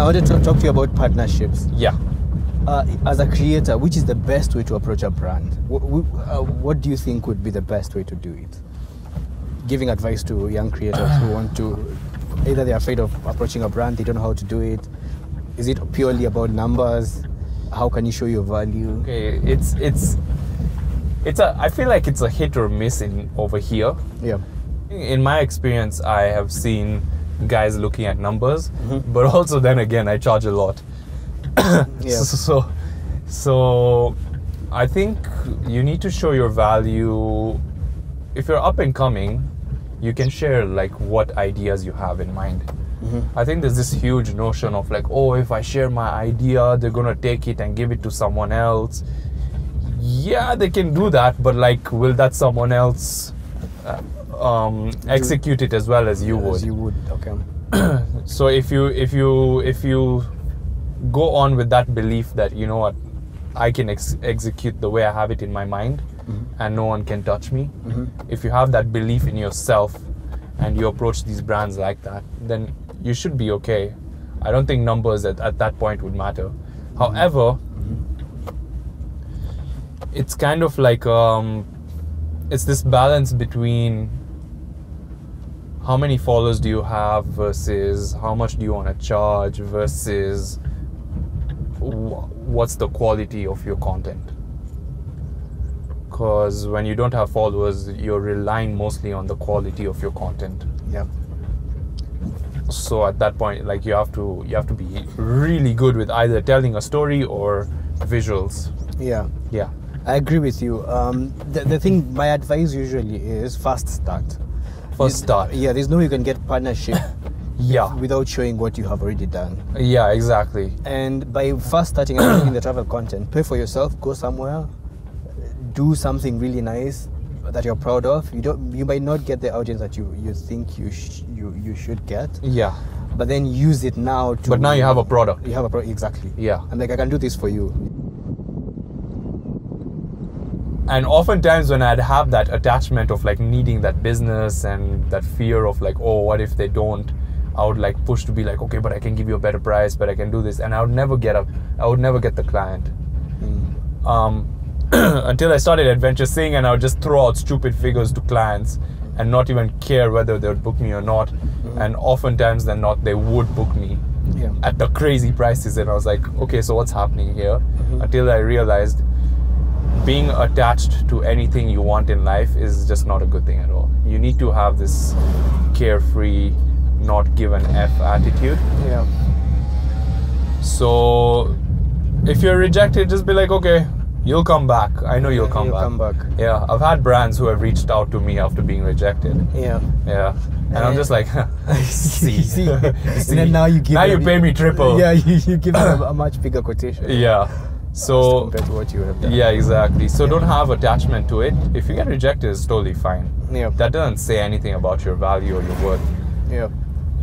I wanted to talk to you about partnerships. Yeah. Uh, as a creator, which is the best way to approach a brand? What, uh, what do you think would be the best way to do it? Giving advice to young creators who want to, either they're afraid of approaching a brand, they don't know how to do it. Is it purely about numbers? How can you show your value? Okay, it's it's it's a. I feel like it's a hit or miss in over here. Yeah. In my experience, I have seen guys looking at numbers, Mm-hmm. but also then again, I charge a lot. Yeah. So, so, so I think you need to show your value. If you're up and coming, you can share like what ideas you have in mind. I think there's this huge notion of like, oh, if I share my idea, they're gonna take it and give it to someone else. Yeah, they can do that, but like, will that someone else uh, um, execute it as well as you would? As you would. Okay. so if you if you if you go on with that belief that you know what i can ex- execute the way i have it in my mind and no one can touch me if you have that belief in yourself and you approach these brands like that then you should be okay i don't think numbers at, at that point would matter however it's kind of like um it's this balance between how many followers do you have versus how much do you want to charge versus what's the quality of your content because when you don't have followers you're relying mostly on the quality of your content Yeah. so at that point like you have to you have to be really good with either telling a story or visuals Yeah. yeah I agree with you. Um, the, the thing, my advice usually is fast start. First start Yeah, there's no way you can get partnership yeah without showing what you have already done. yeah exactly And by first starting and making the travel content, pay for yourself, go somewhere, do something really nice that you're proud of. You don't, you might not get the audience that you, you think you sh- you you should get, yeah but then use it now to. but now you have a product You have a product exactly. yeah I'm like I can do this for you. And oftentimes when i'd have that attachment of like needing that business and that fear of like oh what if they don't i would like push to be like okay but i can give you a better price but i can do this. And i would never get a i would never get the client. Mm. um, until i started adventure sing and i would just throw out stupid figures to clients and not even care whether they would book me or not. And oftentimes than not they would book me Yeah. at the crazy prices and i was like okay so what's happening here? Until i realized being attached to anything you want in life is just not a good thing at all you need to have this carefree not give an f attitude Yeah. so if you're rejected just be like okay you'll come back i know you'll come You'll back come back. yeah i've had brands who have reached out to me after being rejected Yeah. yeah and i'm just like see See. See. And then now you give now you pay me triple Yeah, you, you give them a, a much bigger quotation. yeah so compared to what you have done. Yeah, exactly. So don't have attachment to it. If you get rejected, it's totally fine. Yeah. That doesn't say anything about your value or your worth. yeah.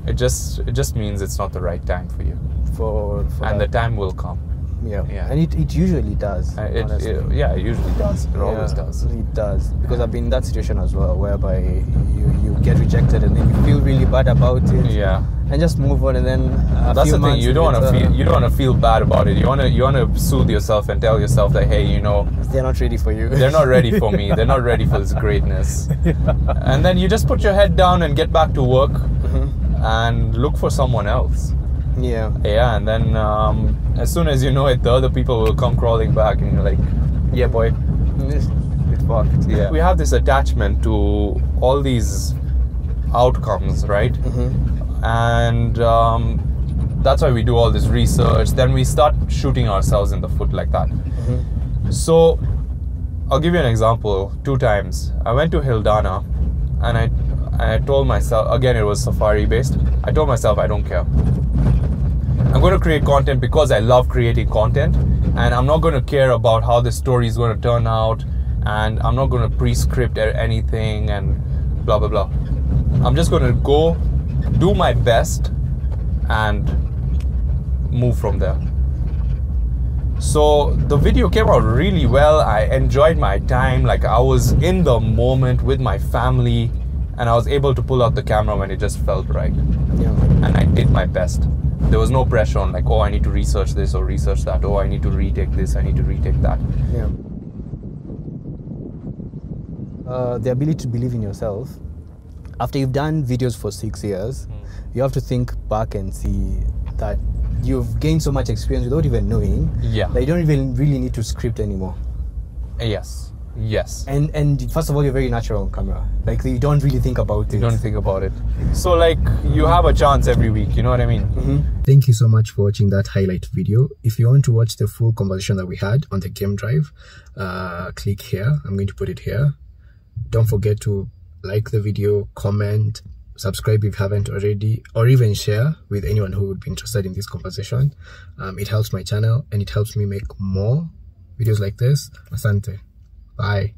It just it just means it's not the right time for you, For, for and the time will come. Yeah. yeah. And it, it usually does. Uh, It, it- yeah, it usually does. It always does. It does. Because I've been in that situation as well, whereby you, you get rejected and then you feel really bad about it. Yeah. And just move on, and then That's the thing. You don't want to feel you don't want to feel bad about it. You want to you want to soothe yourself and tell yourself that hey, you know, They're not ready for you. they're not ready for me. They're not ready for this greatness. And then you just put your head down and get back to work Mhm. and look for someone else. Yeah. Yeah, and then um, as soon as you know it, the other people will come crawling back, and you're like, "Yeah, boy, It's, it's fucked. yeah." We have this attachment to all these outcomes, right? hmm And um, that's why we do all this research. Then we start shooting ourselves in the foot like that. hmm So, I'll give you an example. Two times, I went to Hildana, and I, and I told myself again it was safari based. I told myself I don't care. I'm going to create content because I love creating content, and I'm not going to care about how the story is going to turn out, and I'm not going to pre-script anything and blah blah blah. I'm just going to go, do my best, and move from there. So the video came out really well. I enjoyed my time. Like I was in the moment with my family and I was able to pull out the camera when it just felt right. Yeah. And I did my best. There was no pressure on like oh i need to research this or research that oh i need to retake this i need to retake that Yeah. Uh, the ability to believe in yourself. After you've done videos for six years, you have to think back and see that you've gained so much experience without even knowing Yeah. that you don't even really need to script anymore. yes yes And and first of all, you're very natural on camera. Like you don't really think about you it. don't think about it so like you have a chance every week you know what i mean Thank you so much for watching that highlight video. If you want to watch the full conversation that we had on the game drive, uh, click here. I'm going to put it here. Don't forget to like the video, comment, subscribe if you haven't already, or even share with anyone who would be interested in this conversation. Um, it helps my channel and it helps me make more videos like this. Asante. Bye.